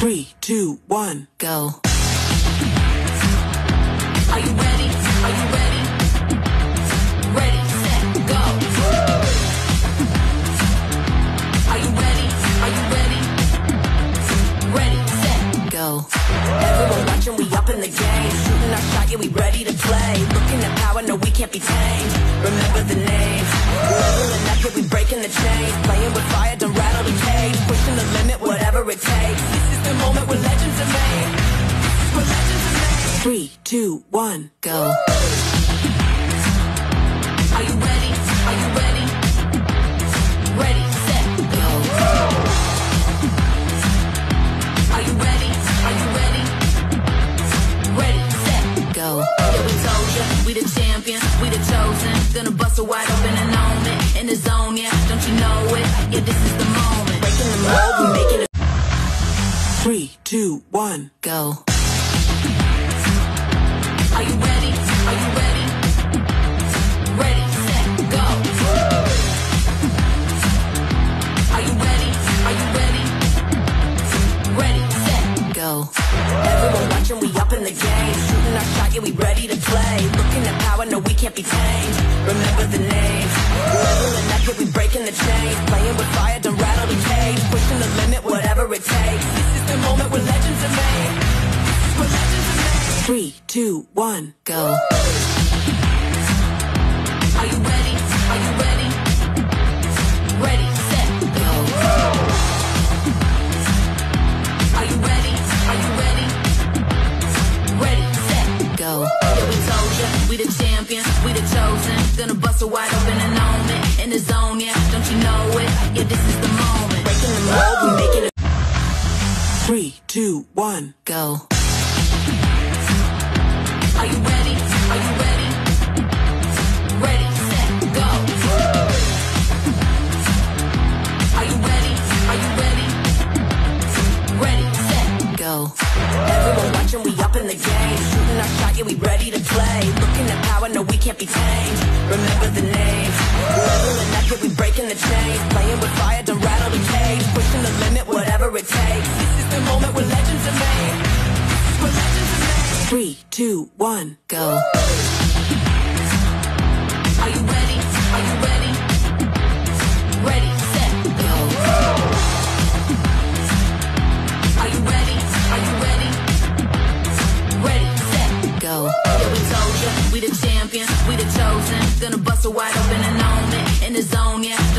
Three, two, one, go. Are you ready? Are you ready? Ready, set, go. Are you ready? Are you ready? Ready, set, go. Everyone watching, we up in the game. Shooting our shot, yeah, we ready to play. Looking at power, no, we can't be tamed. Remember the name. Leveling up, yeah, we breaking the chains. Playing with fire, don't rattle the cage. Is the moment where legends are legends are made. three, two, one, Go. Are you ready? Are you ready? Ready, set, Go. Are you ready? Are you ready? Ready, set, Go. Yeah, we told ya, we the champions, we the chosen. Gonna bust it wide open and own it. In the zone, yeah, don't you know it? Yeah, this is the moment. Breaking the mold, we making it. three, two, one, Go. Are you ready? Are you ready? Ready, set, go. Are you ready? Are you ready? Ready, set, Go. Everyone watching, we up in the game. Shooting our shot, yeah, we ready to play. Looking at power, no, we can't be tamed. Remember the name. Leveling up, yeah, we breaking the chains. Playing with fire, don't rattle the cage. Pushing the limit, whatever it takes. Three, two, one, Go. Are you ready? Are you ready? Ready, set, Go. Are you ready? Are you ready? Ready, set, Go. Yeah, we told ya, we the champions, we the chosen. Gonna bust it wide open and own it. In the zone, yeah, don't you know it? Yeah, this is the moment. Breaking the mold, we making it. three, two, one, Go. Everyone watching, we up in the game. Shooting our shot, yeah, we ready to play. Looking at power, no, we can't be tamed. Remember the name. Leveling up, yeah, we breaking the chains. Playing with fire, don't rattle the cage. Pushing the limit, whatever it takes. This is the moment where legends are made. Three, two, one, Go. Are you ready? Are you ready? Ready, set, Go. Are you ready? Are you ready? Ready, set, Go. Yeah, we told ya, we the champions, we the chosen. Gonna bust a wide open and own it wide